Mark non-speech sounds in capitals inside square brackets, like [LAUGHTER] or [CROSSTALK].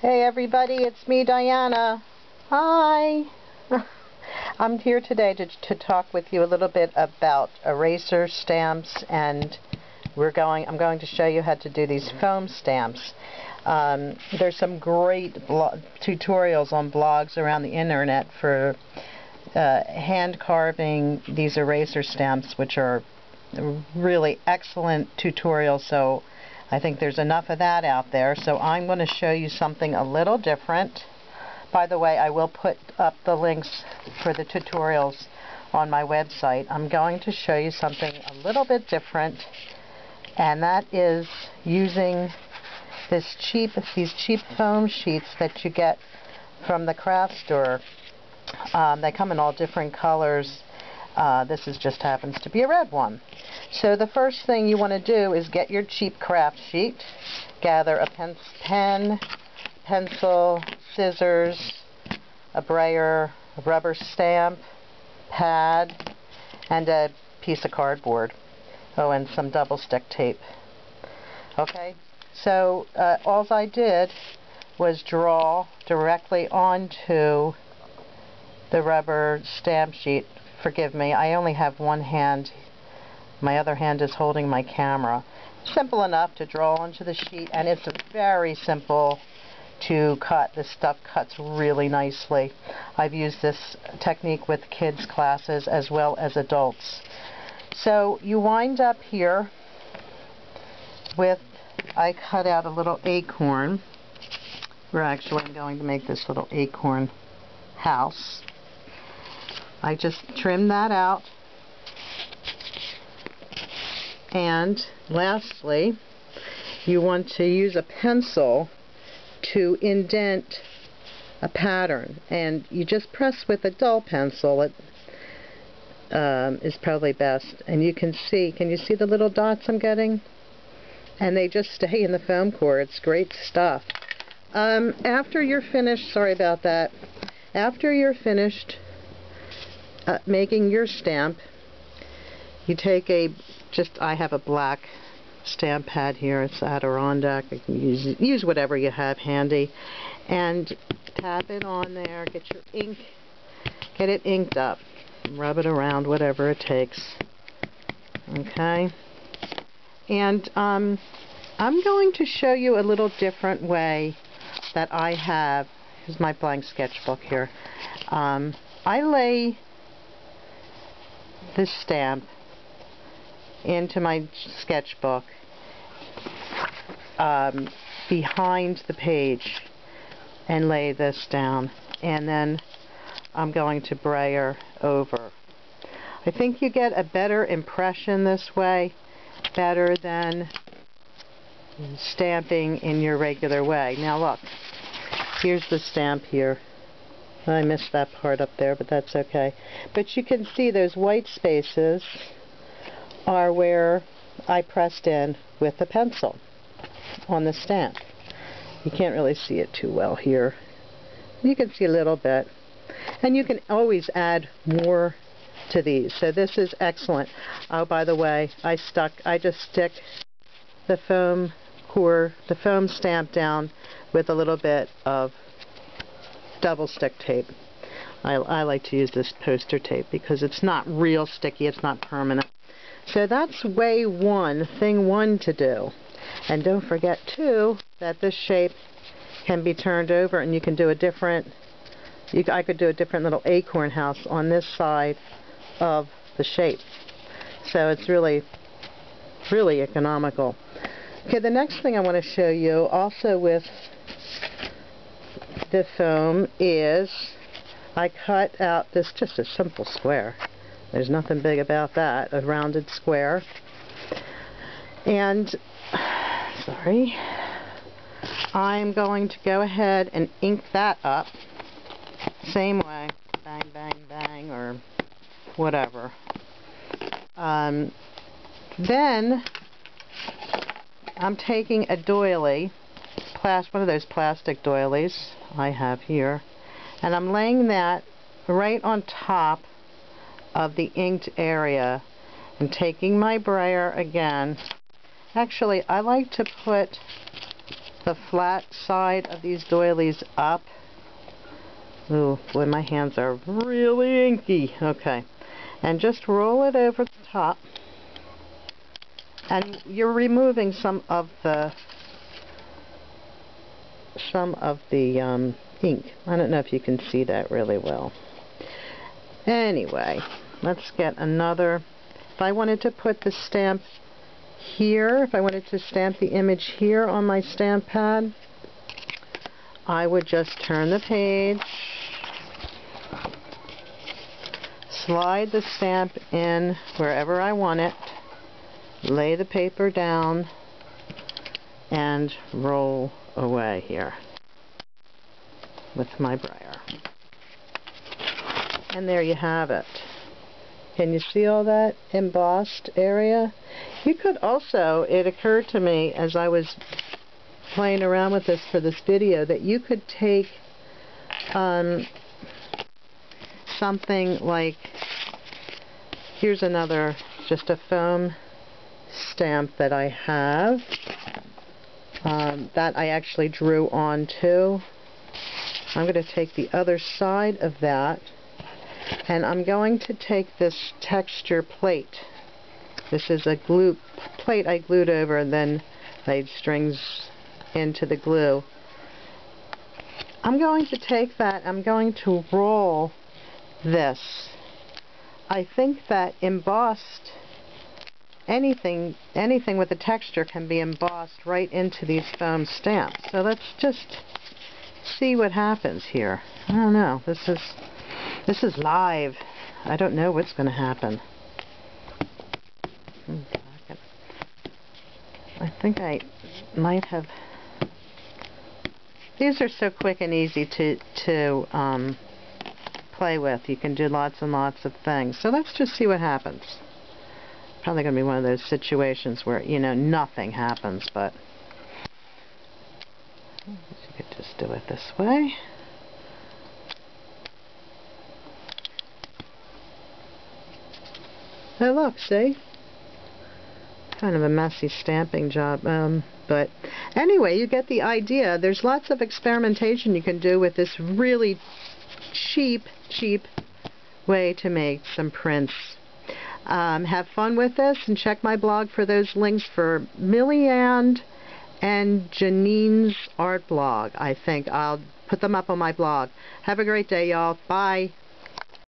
Hey everybody, it's me Diana. Hi. [LAUGHS] I'm here today to, to talk with you a little bit about eraser stamps and we're going I'm going to show you how to do these foam stamps. Um, there's some great tutorials on blogs around the internet for uh, hand carving these eraser stamps which are really excellent tutorials so I think there's enough of that out there, so I'm going to show you something a little different. By the way, I will put up the links for the tutorials on my website. I'm going to show you something a little bit different, and that is using this cheap, these cheap foam sheets that you get from the craft store. Um, they come in all different colors. Uh, this is just happens to be a red one. So the first thing you want to do is get your cheap craft sheet, gather a pen, pen pencil, scissors, a brayer, a rubber stamp, pad, and a piece of cardboard. Oh, and some double stick tape. Okay, so uh, all I did was draw directly onto the rubber stamp sheet. Forgive me, I only have one hand my other hand is holding my camera. Simple enough to draw onto the sheet, and it's very simple to cut. This stuff cuts really nicely. I've used this technique with kids' classes as well as adults. So you wind up here with, I cut out a little acorn. We're actually going to make this little acorn house. I just trim that out and lastly, you want to use a pencil to indent a pattern. And you just press with a dull pencil. It um, is probably best. And you can see, can you see the little dots I'm getting? And they just stay in the foam core. It's great stuff. Um, after you're finished, sorry about that, after you're finished uh, making your stamp, you take a just I have a black stamp pad here. It's Adirondack. You can use, use whatever you have handy. And tap it on there. Get your ink. Get it inked up. Rub it around, whatever it takes. Okay. And um, I'm going to show you a little different way that I have. Here's my blank sketchbook here. Um, I lay this stamp into my sketchbook um, behind the page and lay this down and then I'm going to brayer over. I think you get a better impression this way better than stamping in your regular way. Now look, here's the stamp here. I missed that part up there, but that's okay. But you can see those white spaces are where I pressed in with a pencil on the stamp. You can't really see it too well here. You can see a little bit. And you can always add more to these. So this is excellent. Oh, by the way, I stuck, I just stick the foam core, the foam stamp down with a little bit of double stick tape. I, I like to use this poster tape because it's not real sticky, it's not permanent. So that's way one, thing one to do. And don't forget, too, that this shape can be turned over and you can do a different, you, I could do a different little acorn house on this side of the shape. So it's really, really economical. Okay, the next thing I want to show you, also with the foam, is I cut out this, just a simple square. There's nothing big about that. A rounded square. And, [SIGHS] sorry, I'm going to go ahead and ink that up. Same way. Bang, bang, bang, or whatever. Um, then, I'm taking a doily, one of those plastic doilies I have here, and I'm laying that right on top of the inked area and taking my brayer again actually I like to put the flat side of these doilies up. Ooh, boy, my hands are really inky. Okay. And just roll it over the top. And you're removing some of the some of the um, ink. I don't know if you can see that really well. Anyway, let's get another. If I wanted to put the stamp here, if I wanted to stamp the image here on my stamp pad, I would just turn the page, slide the stamp in wherever I want it, lay the paper down, and roll away here with my brayer. And there you have it. Can you see all that embossed area? You could also, it occurred to me as I was playing around with this for this video, that you could take um, something like, here's another, just a foam stamp that I have um, that I actually drew on too. I'm going to take the other side of that and I'm going to take this texture plate. This is a glue plate I glued over and then laid strings into the glue. I'm going to take that, I'm going to roll this. I think that embossed anything anything with a texture can be embossed right into these foam stamps. So let's just see what happens here. I don't know. This is this is live. I don't know what's going to happen. Hmm, I think I might have these are so quick and easy to to um, play with. You can do lots and lots of things. So let's just see what happens probably going to be one of those situations where, you know, nothing happens, but you could just do it this way. Oh, look, see? Kind of a messy stamping job, um, but anyway, you get the idea. There's lots of experimentation you can do with this really cheap, cheap way to make some prints um, have fun with this and check my blog for those links for Millie-Anne and Janine's art blog. I think I'll put them up on my blog. Have a great day, y'all. Bye.